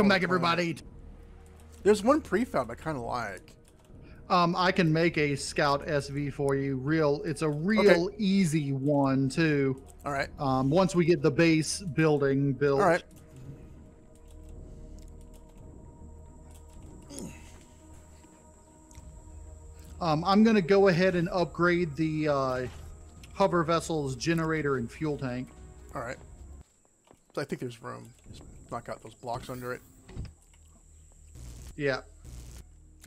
Welcome back, everybody. There's one prefab I kind of like. Um, I can make a Scout SV for you. Real, it's a real Okay. easy one too. All right. Um, once we get the base building built. All right. Um, I'm gonna go ahead and upgrade the uh, hover vessel's generator and fuel tank. All right. I think there's room. Just knock out those blocks under it. Yeah.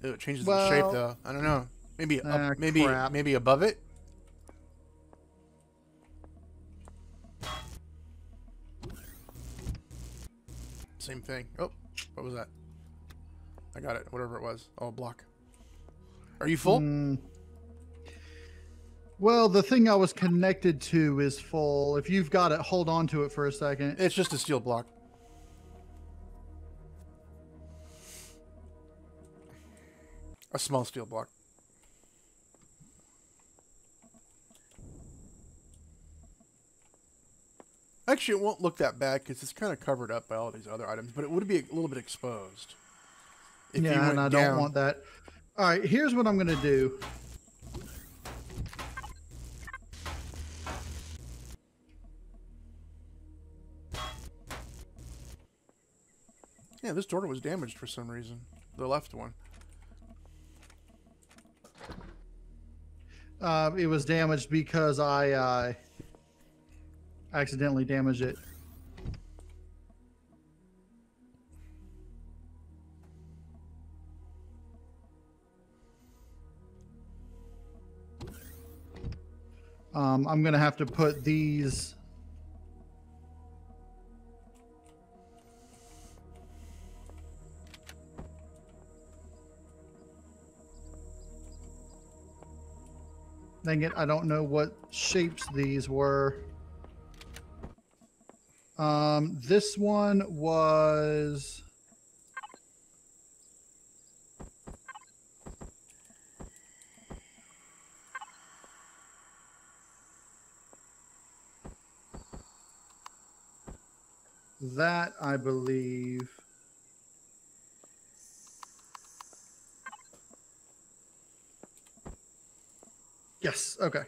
Ew, it changes the shape though. I don't know. Maybe up, Ah, maybe crap. maybe above it. Same thing. Oh, what was that? I got it. Whatever it was. Oh, block. Are you full? Mm. Well, the thing I was connected to is full. If you've got it, hold on to it for a second. It's just a steel block. A small steel block. Actually, it won't look that bad because it's kind of covered up by all these other items, but it would be a little bit exposed. If you yeah, and I down. don't want that. All right, here's what I'm gonna do. Yeah, this door was damaged for some reason. The left one. Uh, it was damaged because I uh, accidentally damaged it. Um, I'm gonna have to put these. Dang it, I don't know what shapes these were. Um, this one was. That, I believe. Yes, okay.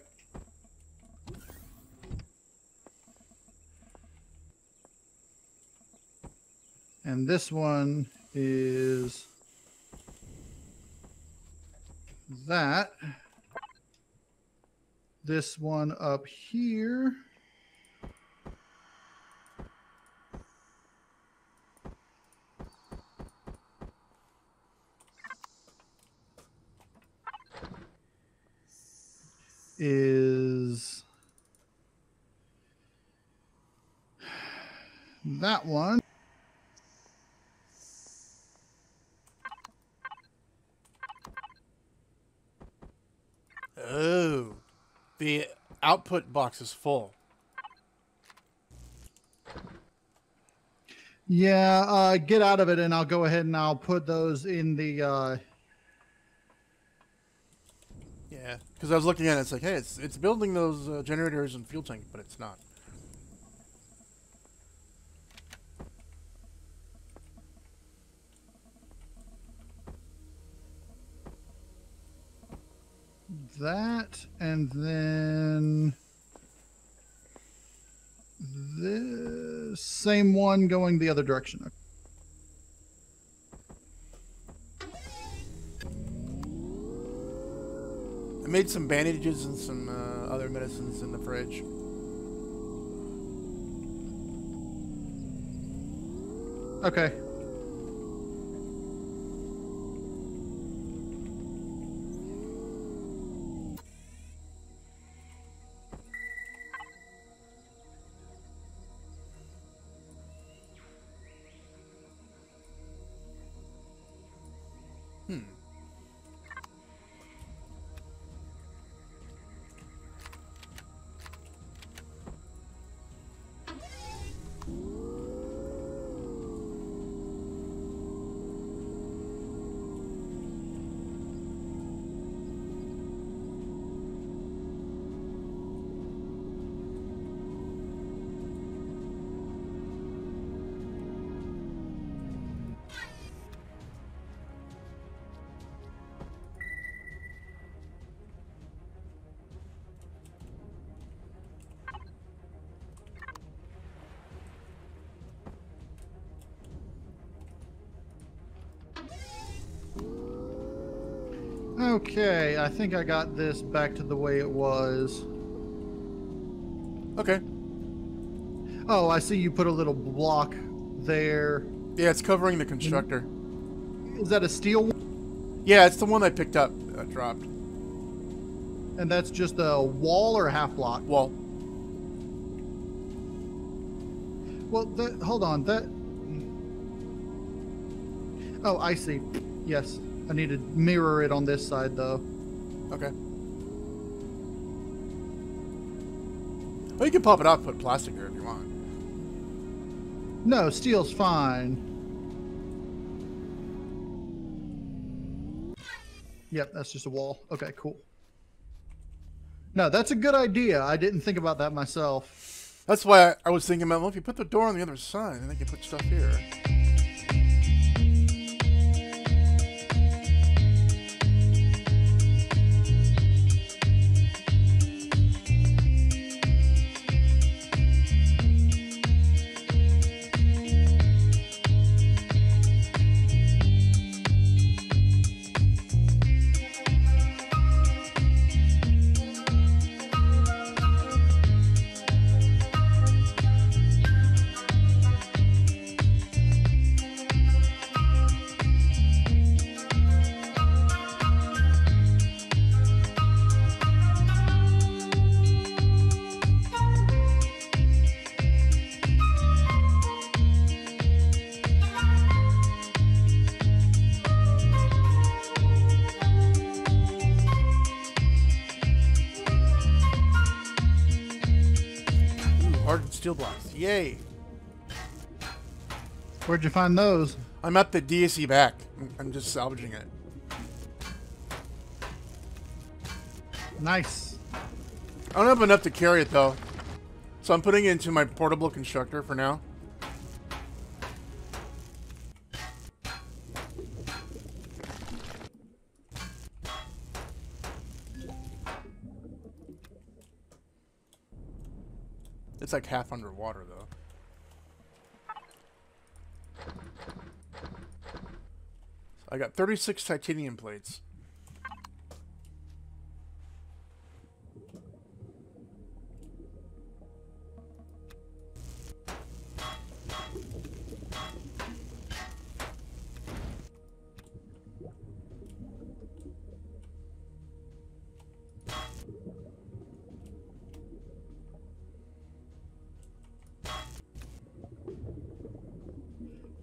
And this one is that. This one up here. is that one. Oh. The output box is full. Yeah, uh, get out of it, and I'll go ahead and I'll put those in the. Uh, Yeah, because I was looking at it, it's like, hey, it's it's building those uh, generators and fuel tank, but it's not. That, and then the same one going the other direction. I made some bandages and some uh, other medicines in the fridge. Okay. Okay, I think I got this back to the way it was. Okay. Oh, I see you put a little block there. Yeah, it's covering the constructor. Is that a steel one? Yeah, it's the one I picked up. I dropped. And that's just a wall or a half block? Well, Well, that, hold on. That. Oh, I see. Yes. I need to mirror it on this side, though. okay. Well, you can pop it off, put plastic there if you want. No, steel's fine. Yep, that's just a wall. Okay, cool. No, that's a good idea. I didn't think about that myself. That's why I, was thinking about, well, if you put the door on the other side, then they can put stuff here. Hardened steel blocks. Yay. Where'd you find those? I'm at the DSC back. I'm- I'm just salvaging it. Nice. I don't have enough to carry it though. So I'm putting it into my portable constructor for now. It's like half underwater though. I got 36 titanium plates.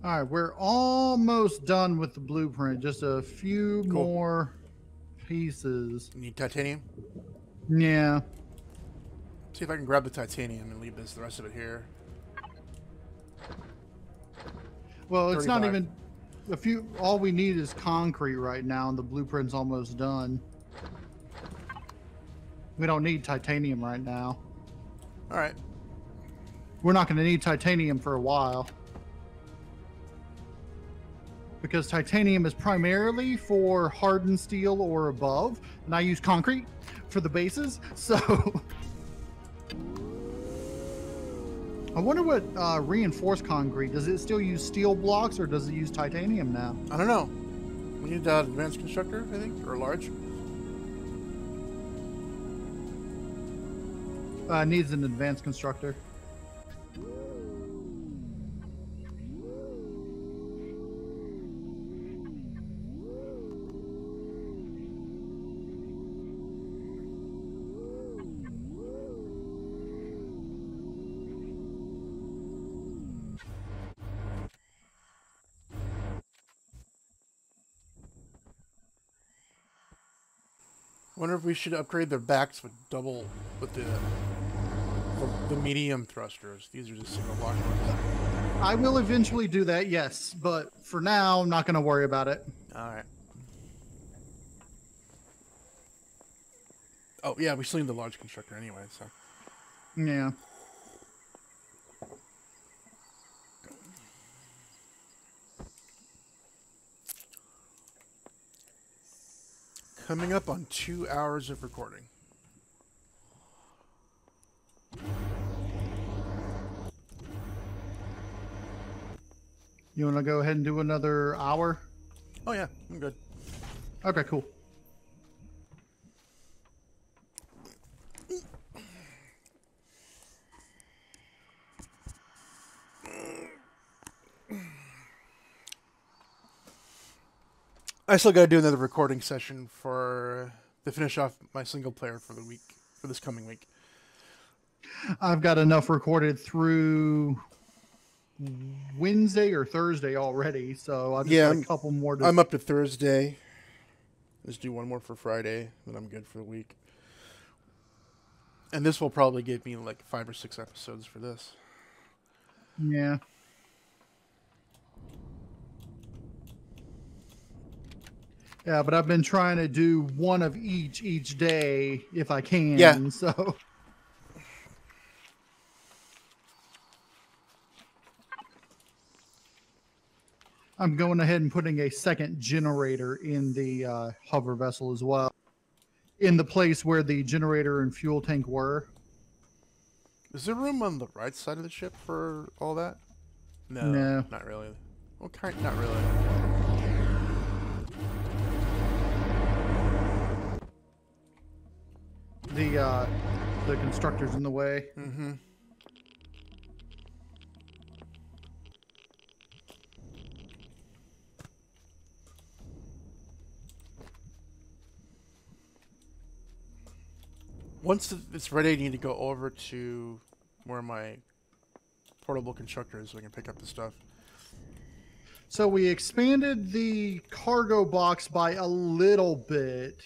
All right, we're almost done with the blueprint. Just a few Cool. more pieces. Need titanium? Yeah. See if I can grab the titanium and leave this the rest of it here. Well, it's not even a few. All we need is concrete right now, and the blueprint's almost done. We don't need titanium right now. All right. We're not going to need titanium for a while. Because titanium is primarily for hardened steel or above, and I use concrete for the bases. So I wonder what uh, reinforced concrete does it still use steel blocks or does it use titanium now? I don't know. We need uh, advanced constructor, I think, or a large. Uh, needs an advanced constructor. Wonder if we should upgrade their backs with double with the the, medium thrusters. These are just single block ones. I will eventually do that, yes, but for now, I'm not going to worry about it. All right. Oh yeah, we still need the large constructor anyway. So Yeah. Coming up on two hours of recording. You want to go ahead and do another hour? Oh yeah, I'm good. Okay, cool. I still got to do another recording session for to finish off my single player for the week for this coming week. I've got enough recorded through Wednesday or Thursday already, so I've just Yeah, got a couple more to I'm up to Thursday. Let's do one more for Friday, then I'm good for the week. And this will probably give me like five or six episodes for this. Yeah. Yeah, but I've been trying to do one of each each day if I can. Yeah. So I'm going ahead and putting a second generator in the uh, hover vessel as well, in the place where the generator and fuel tank were. Is there room on the right side of the ship for all that? No, No. not really. Well, kind, not really. The uh, the constructor's in the way. Mm-hmm. Once it's ready, I need to go over to where my portable constructor is so I can pick up the stuff. So we expanded the cargo box by a little bit.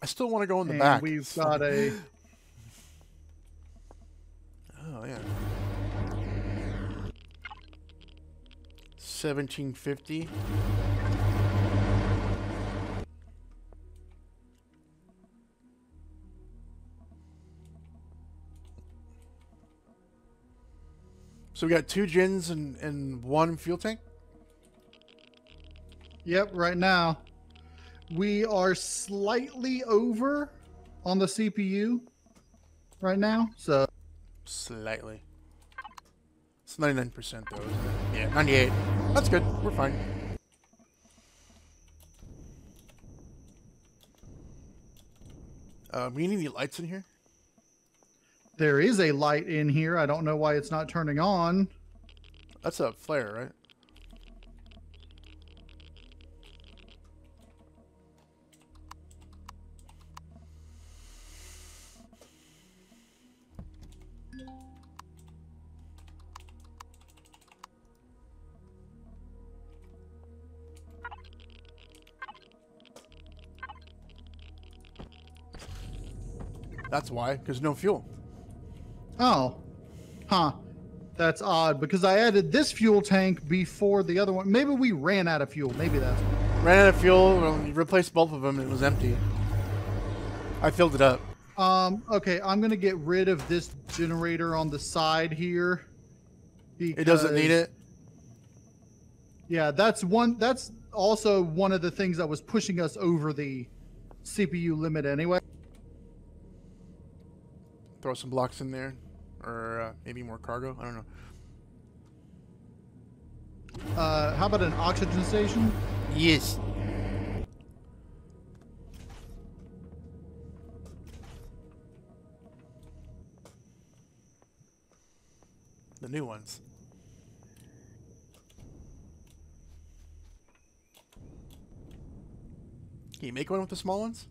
I still want to go in the and back. we've got a Oh yeah. Seventeen fifty. So we got two gins and, and one fuel tank. Yep, right now. We are slightly over on the CPU right now. So Slightly. It's ninety nine percent though, isn't it? Yeah, ninety eight. That's good. We're fine. Uh, we need any lights in here? there is a light in here. I don't know why it's not turning on. That's a flare, right? That's why, because no fuel. Oh. Huh. That's odd because I added this fuel tank before the other one. Maybe we ran out of fuel. Maybe that's Ran out of fuel, well, you replaced both of them, and it was empty. I filled it up. Um, okay, I'm gonna get rid of this generator on the side here. It doesn't need it. Yeah, that's one. That's also one of the things that was pushing us over the CPU limit anyway. Throw some blocks in there, or uh, maybe more cargo. I don't know. Uh, how about an oxygen station? Yes. The new ones. Can you make one with the small ones?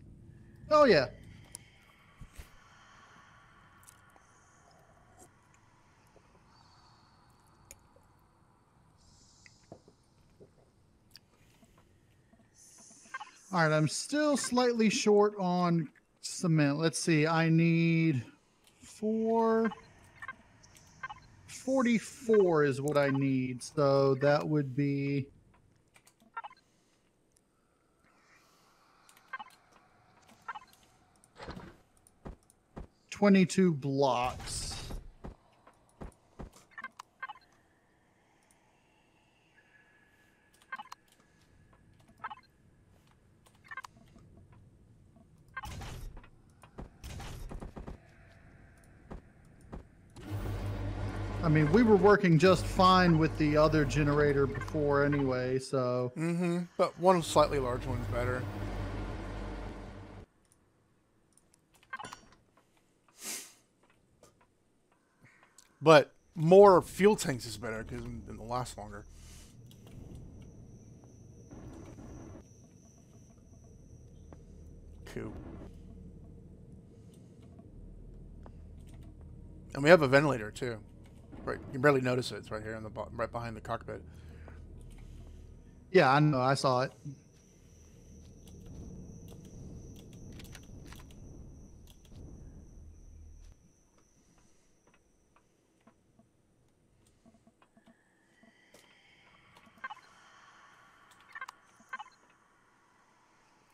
Oh yeah. All right, I'm still slightly short on cement. Let's see. I need four. 44 is what I need. So that would be. Twenty-two blocks. I mean, we were working just fine with the other generator before anyway, so. Mm-hmm. But one slightly larger one's better. But more fuel tanks is better because it'll last longer. Cool. And we have a ventilator too. Right, you barely notice it. It's right here on the bottom, right behind the cockpit. Yeah, I know. I saw it.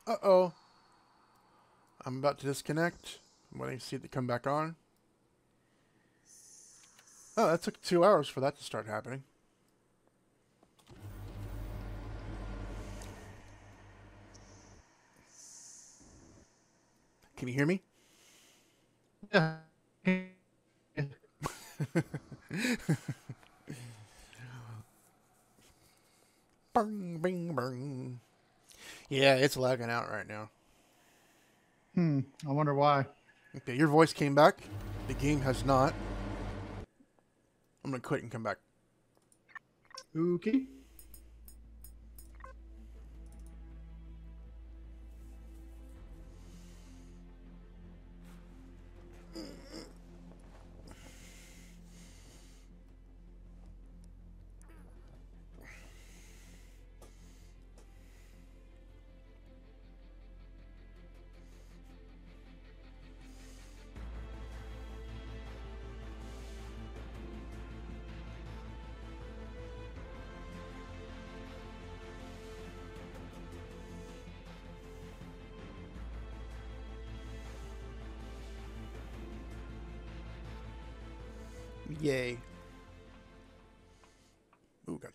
Uh oh. I'm about to disconnect. I'm waiting to see it to come back on. Oh, that took two hours for that to start happening. Can you hear me? Yeah. Bing, bing, bing. Yeah, it's lagging out right now. Hmm. I wonder why. Okay, your voice came back. The game has not. I'm gonna quit and come back. Okay.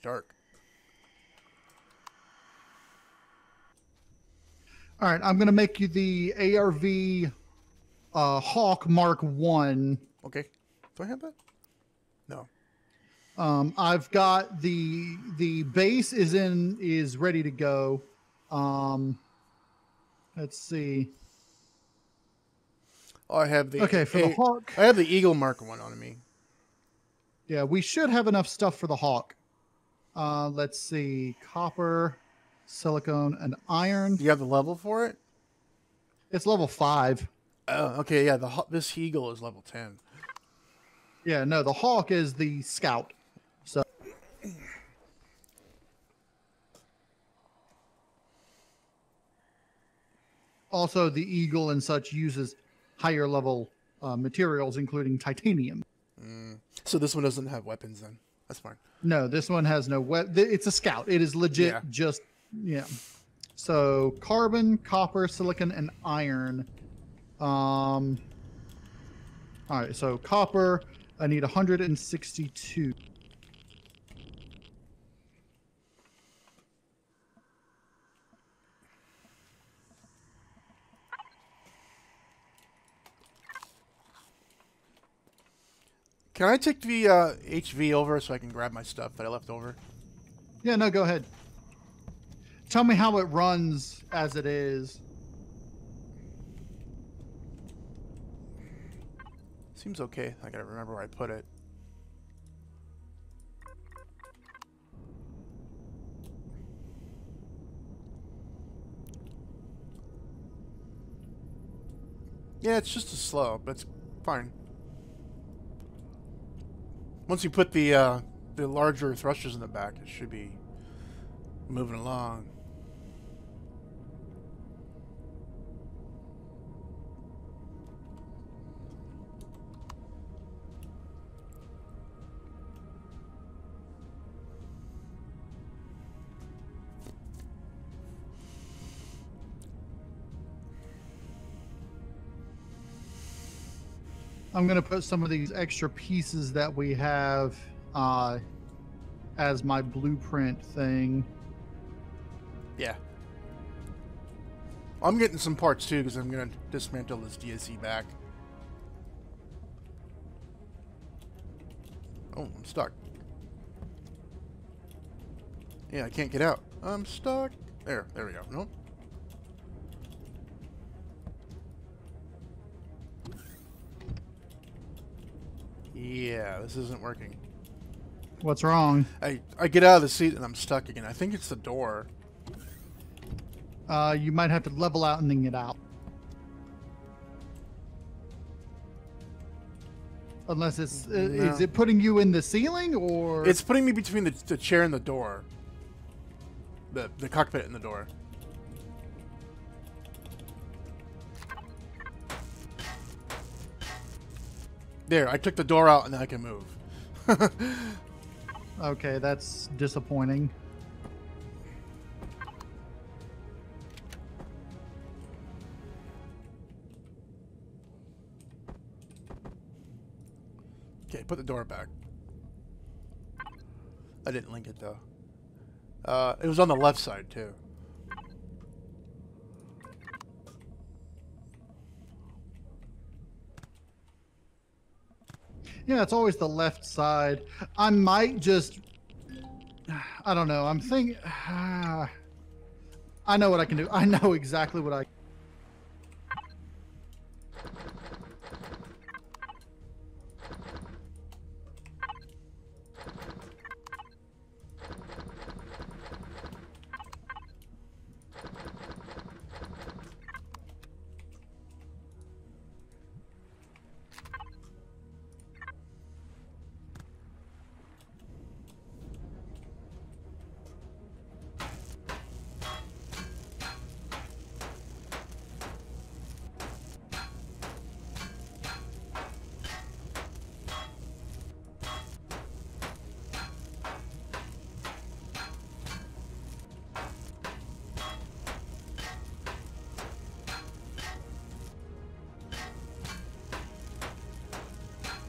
Got dark. All right. I'm gonna make you the ARV uh, Hawk Mark One. Okay. Do I have that? No. Um, I've got the the base is in is ready to go. Um, let's see. Oh, I have the Okay, for the A- Hawk. I have the Eagle Mark one on me. Yeah, we should have enough stuff for the Hawk. Uh, let's see. Copper, silicone, and iron. Do you have the level for it? It's level five. Oh, okay. Yeah, the this Eagle is level ten. Yeah, no, the Hawk is the scout. So also the eagle and such uses higher level uh, materials, including titanium. So this one doesn't have weapons then. That's fine. No, this one has no wet. It's a scout. It is legit. Yeah. Just yeah. So carbon, copper, silicon, and iron. Um. All right. So copper, I need 162. Can I take the uh, HV over so I can grab my stuff that I left over? Yeah. No. Go ahead. Tell me how it runs as it is. Seems okay. I gotta remember where I put it. Yeah, it's just as slow, but it's fine. Once you put the uh, the larger thrusters in the back, it should be moving along. I'm gonna put some of these extra pieces that we have uh, as my blueprint thing. Yeah. I'm getting some parts too because I'm gonna dismantle this DSC back. Oh, I'm stuck. Yeah, I can't get out. I'm stuck. There, there we go. Nope. Yeah, this isn't working. What's wrong? I, I get out of the seat and I'm stuck again. I think it's the door. Uh, you might have to level out and then get out. Unless it's no. is it putting you in the ceiling or it's putting me between the, the chair and the door. The the cockpit and the door. There, I took the door out and now I can move. okay? That's disappointing. Okay, put the door back. I didn't link it though. Uh, it was on the left side too. Yeah, it's always the left side. I might just. I don't know. I'm thinking. I know what I can do. I know exactly what I.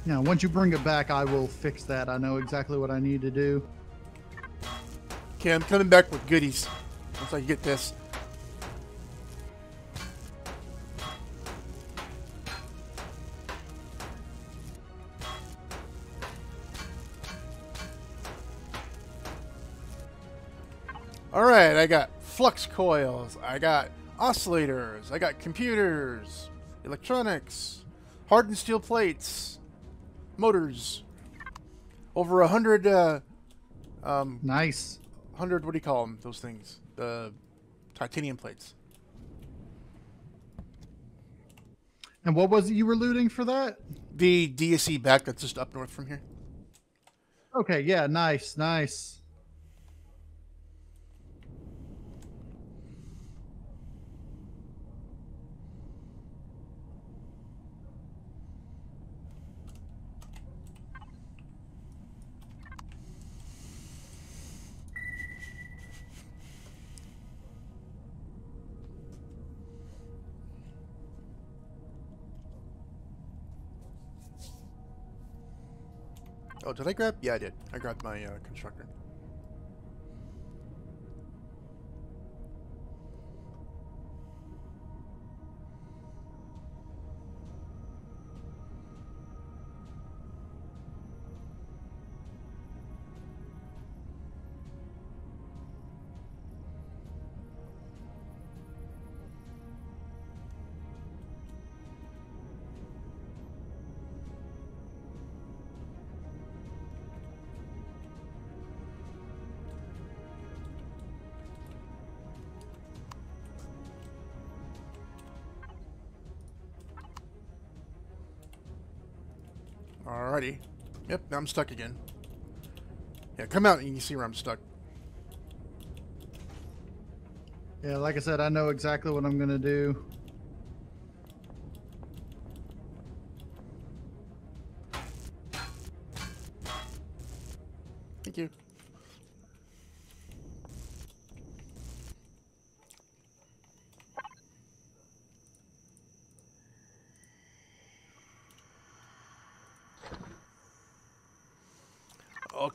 Yeah, once you bring it back, I will fix that. I know exactly what I need to do. Okay, I'm coming back with goodies once I get this. Alright, I got flux coils, I got oscillators, I got computers, electronics, hardened steel plates, motors, over a hundred uh, um, Nice. hundred. What do you call them? Those things, the titanium plates. And what was it you were looting for that? The DSC back that's just up north from here. Okay, yeah, nice, nice. Did I grab? Yeah, I did. I grabbed my uh, constructor. Alrighty. Yep, now I'm stuck again. Yeah, come out and you can see where I'm stuck. Yeah, like I said, I know exactly what I'm gonna do.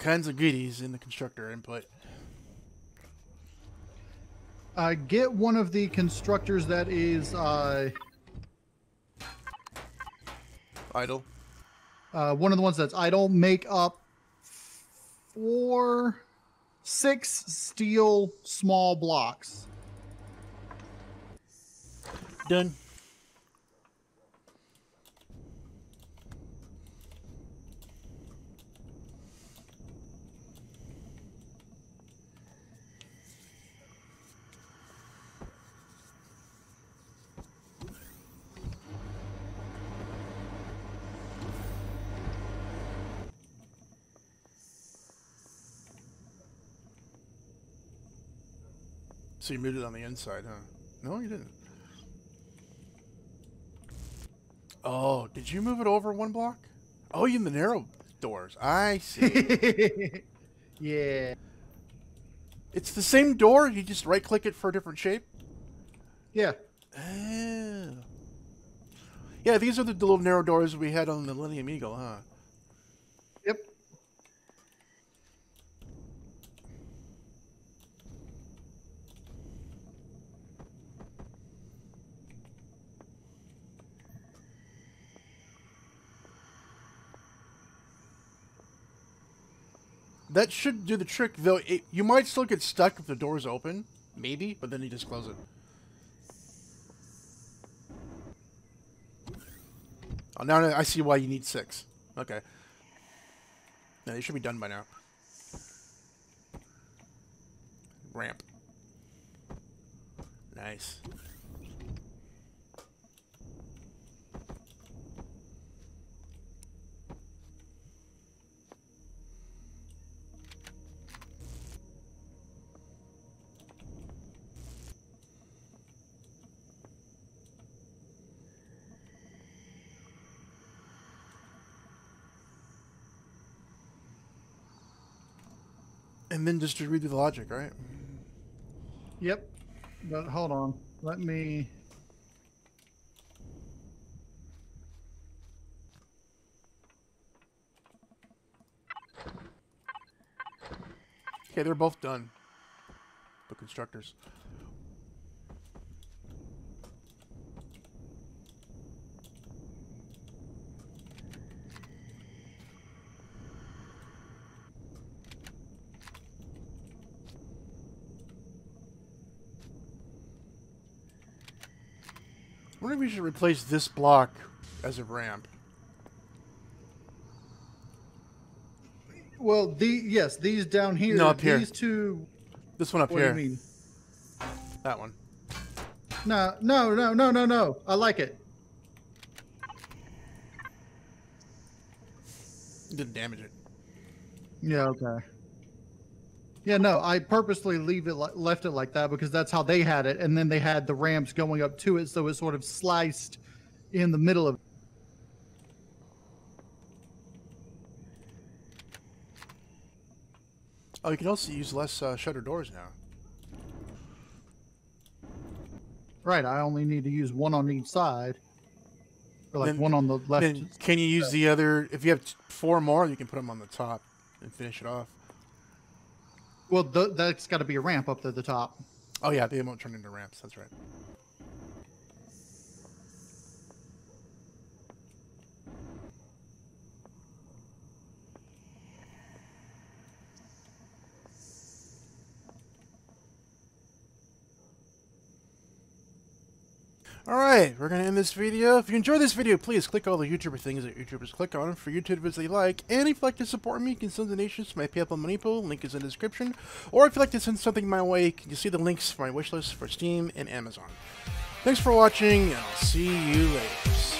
Kinds of goodies in the constructor input. Uh, get one of the constructors that is uh, Idle. uh, one of the ones that's idle. Make up four, six steel small blocks. Done. So you moved it on the inside, huh? No, you didn't. Oh, did you move it over one block? Oh, you in the narrow doors. I see. yeah. it's the same door. You just right click it for a different shape. Yeah. Oh. Yeah, these are the little narrow doors we had on the Millennium Eagle, huh? That should do the trick, though. It, you might still get stuck if the door's open, maybe, but then you just close it. Oh, now I see why you need six. Okay. Yeah, they should be done by now. Ramp. Nice. And then just to redo the logic, right? Yep. But hold on. Let me. Okay, they're both done. The constructors. Wonder if we should replace this block as a ramp. Well, the yes, these down here. No, up here. These two. This one up What here. do you mean? That one. No, no, no, no, no, no. I like it. Didn't damage it. Yeah. Okay. Yeah. No, I purposely leave it left it like that because that's how they had it, and then they had the ramps going up to it, so it sort of sliced in the middle of. Oh, you can also use less uh, shutter doors now. Right. I only need to use one on each side. Or like Then- one on the left. Can you use the other? If you have four more, you can put them on the top and finish it off. Well, th- that's got to be a ramp up to the top. Oh yeah, they won't turn into ramps. That's right. Alright, we're going to end this video. If you enjoyed this video, please click all the YouTuber things that YouTubers click on for YouTube videos they like. And if you'd like to support me, you can send donations to my PayPal Money Pool. Link is in the description. Or if you'd like to send something my way, you can see the links for my wishlist for Steam and Amazon. Thanks for watching, and I'll see you later.